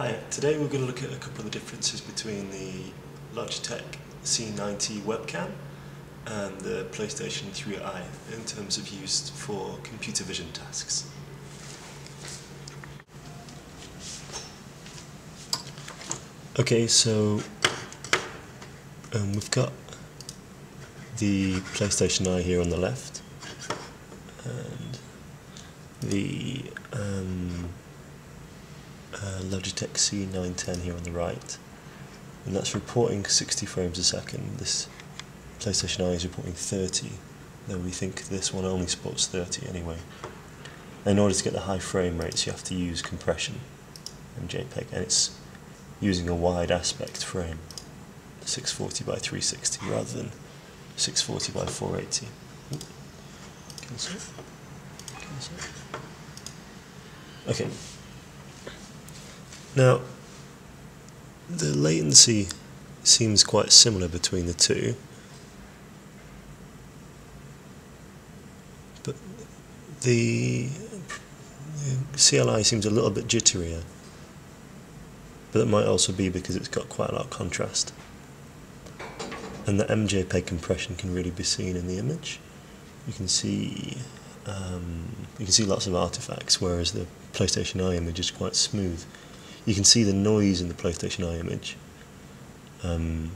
Hi, today we're going to look at a couple of the differences between the Logitech C90 webcam and the PlayStation 3 Eye in terms of use for computer vision tasks. Okay, so um, we've got the PlayStation Eye here on the left and the um, uh, Logitech C910 here on the right. And that's reporting 60 frames a second. This PlayStation Eye is reporting 30 though we think this one only supports 30 anyway. In order to get the high frame rates you have to use compression and JPEG and it's using a wide aspect frame 640 by 360 rather than 640 by 480 Cancel. Cancel. Okay now, the latency seems quite similar between the two, but the CLI seems a little bit jitterier, but it might also be because it's got quite a lot of contrast. And the MJPEG compression can really be seen in the image. You can see um, you can see lots of artifacts, whereas the PlayStation Eye image is quite smooth you can see the noise in the PlayStation Eye image, um,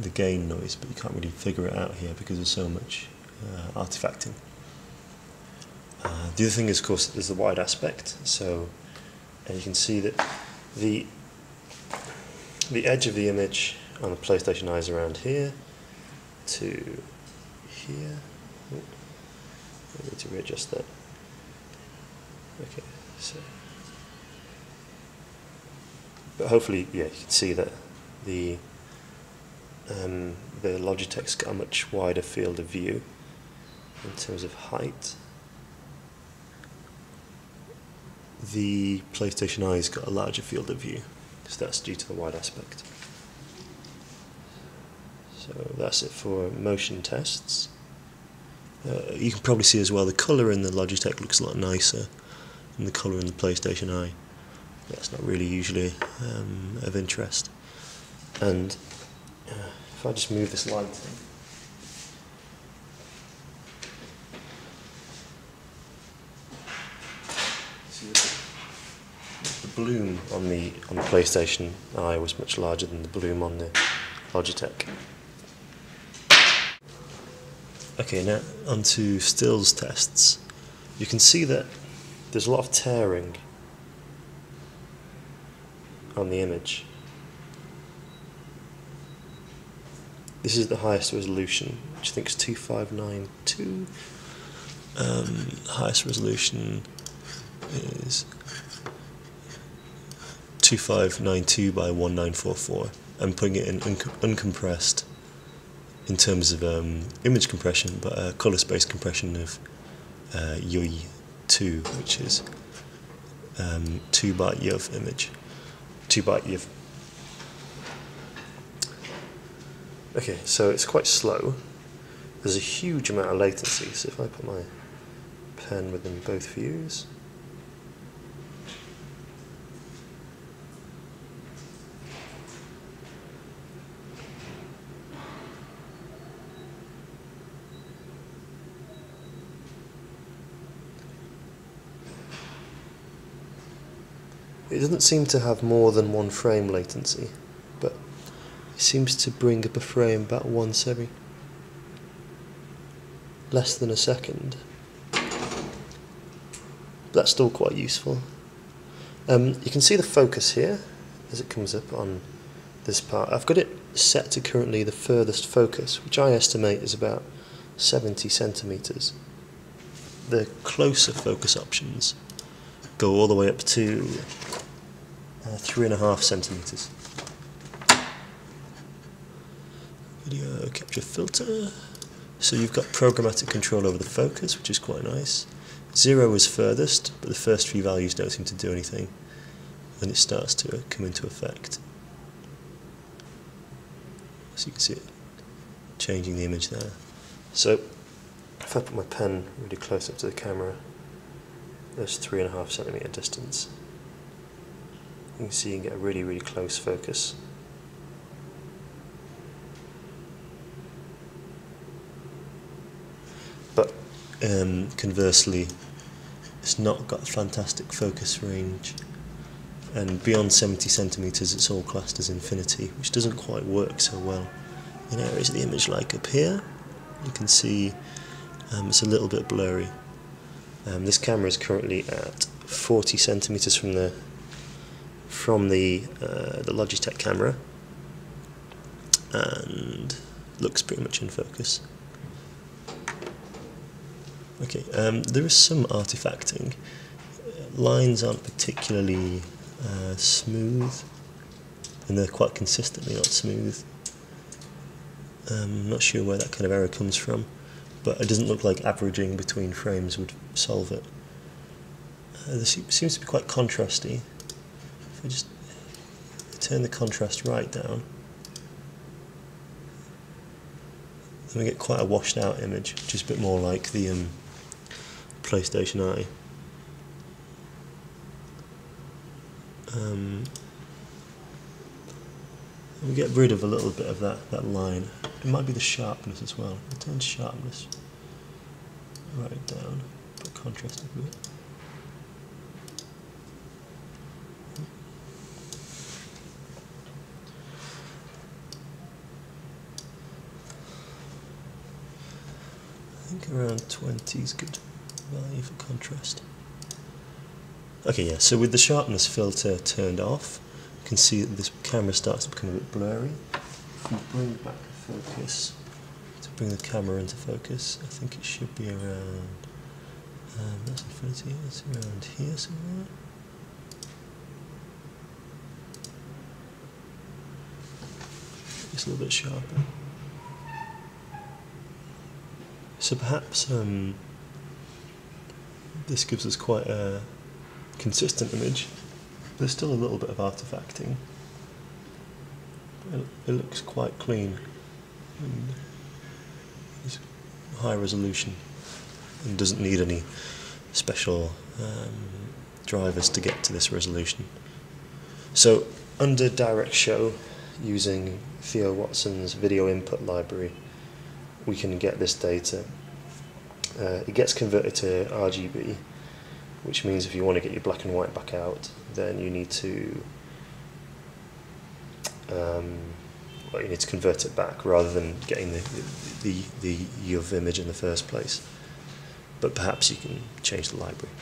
the gain noise, but you can't really figure it out here because there's so much uh, artifacting. Uh, the other thing is, of course, there's the wide aspect. So and you can see that the the edge of the image on the PlayStation Eye is around here to here. I need to readjust that. Okay, so but hopefully, yeah, you can see that the um, the Logitech's got a much wider field of view in terms of height. The PlayStation Eye's got a larger field of view, so that's due to the wide aspect. So that's it for motion tests. Uh, you can probably see as well the colour in the Logitech looks a lot nicer than the colour in the PlayStation Eye that's not really usually um, of interest. And uh, if I just move this light the bloom on the on the PlayStation Eye was much larger than the bloom on the Logitech. Okay, now onto stills tests. You can see that there's a lot of tearing on the image. This is the highest resolution, which I think is 2592. Um, highest resolution is 2592 by 1944. I'm putting it in un uncompressed in terms of um, image compression, but uh, color space compression of uh, YUI 2, which is um, 2 by YUV image two byte you've okay so it's quite slow. There's a huge amount of latency so if I put my pen within both views It doesn't seem to have more than one frame latency, but it seems to bring up a frame about once every less than a second. That's still quite useful. Um, you can see the focus here as it comes up on this part. I've got it set to currently the furthest focus, which I estimate is about 70 centimeters. The closer focus options go all the way up to uh, three and a half centimeters. Video capture filter. So you've got programmatic control over the focus, which is quite nice. Zero is furthest, but the first few values don't seem to do anything. Then it starts to come into effect. So you can see it changing the image there. So if I put my pen really close up to the camera, there's three and a half centimeter distance you can see you can get a really, really close focus. But um, conversely, it's not got a fantastic focus range. And beyond 70 centimeters it's all classed as infinity which doesn't quite work so well. In areas of the image like up here? You can see um, it's a little bit blurry. Um, this camera is currently at 40 centimeters from the from the uh, the Logitech camera and looks pretty much in focus okay um, there is some artifacting lines aren't particularly uh, smooth and they're quite consistently not smooth. I'm um, not sure where that kind of error comes from but it doesn't look like averaging between frames would solve it. Uh, this seems to be quite contrasty. If I just turn the contrast right down then we get quite a washed out image which is a bit more like the um, PlayStation Eye. um, we get rid of a little bit of that, that line. It might be the sharpness as well. we turn sharpness right down, put contrast a bit. I think around 20 is good value for contrast. Okay, yeah, so with the sharpness filter turned off, you can see that this camera starts to become a bit blurry. If we bring back focus, to bring the camera into focus, I think it should be around, um, that's infinity, it's around here somewhere. It's a little bit sharper. So perhaps um, this gives us quite a consistent image. There's still a little bit of artifacting. It, it looks quite clean and it's high resolution and doesn't need any special um, drivers to get to this resolution. So under DirectShow, using Theo Watson's video input library, we can get this data. Uh, it gets converted to RGB which means if you want to get your black and white back out, then you need to um, well, you need to convert it back rather than getting the the, the, the UV image in the first place. But perhaps you can change the library.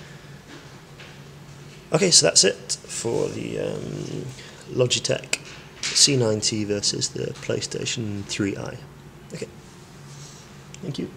Okay, so that's it for the um, Logitech C910 versus the PlayStation 3 Eye. Okay, thank you.